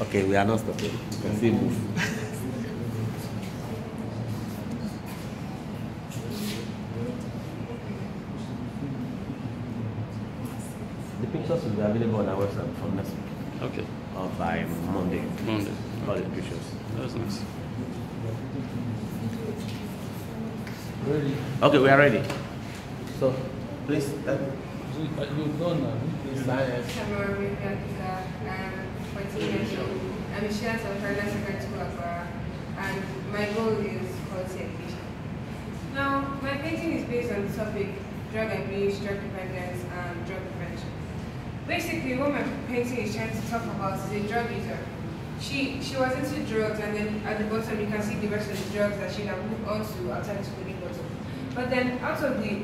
Okay, we are not stopping. You can see move. the pictures will be available on our website from next week Okay. or by Monday. Monday. All the pictures. That's nice. Ready? Okay, we are ready. So, please. Uh, uh You've done now. Please. science. Tamara Rebecca, 14 years old. I'm a student of School Accra, and my goal is education. Now, my painting is based on the topic drug abuse, drug dependence, and drug prevention. Basically, what my painting is trying to talk about is a drug user. She she was into drugs, and then at the bottom you can see the rest of the drugs that she had moved on to outside the schooling bottle. But then out of the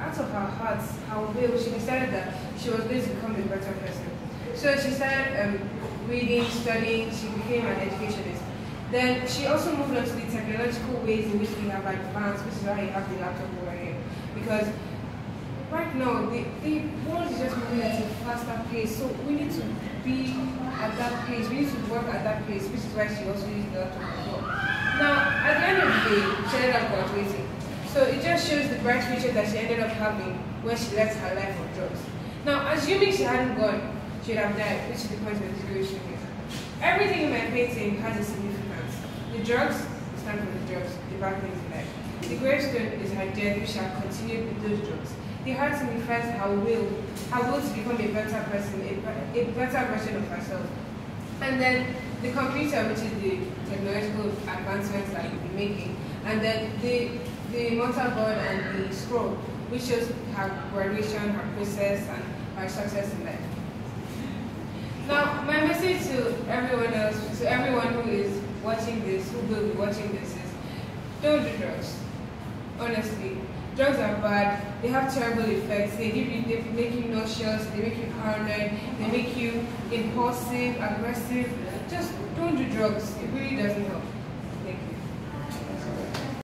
out of her heart, her will, she decided that she was going to become a better person. So she started um, reading, studying, she became an educationist. Then she also moved on to the technological ways in which we have advanced, which is why you have the laptop over here. Because right now, the, the world is just moving at a faster pace, so we need to be at that pace, we need to work at that pace, which is why she also used the laptop well. Now, at the end of the day, she ended up graduating. So it just shows the bright future that she ended up having when she left her life for drugs. Now, assuming she hadn't gone, she'd have died, which is the point of this graduation here. Everything in my painting has a significance. The drugs stand for the drugs, the things in life. The gravestone is her death, which shall continue with those drugs. The heart signifies her will, her will to become a better person, a, a better version of herself. And then the computer, which is the technological advancements that we'll be making, and then the the mortarboard and the scroll, which shows her graduation, her process, and her success in life. Now, my message to everyone else, to everyone who is watching this, who will be watching this, is don't do drugs. Honestly, drugs are bad. They have terrible effects. They give you, they make you nauseous. They make you paranoid. They make you impulsive, aggressive. Just don't do drugs. It really doesn't help.